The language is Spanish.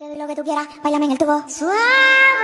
Lo que tú quieras, bailame en el tubo. Suave.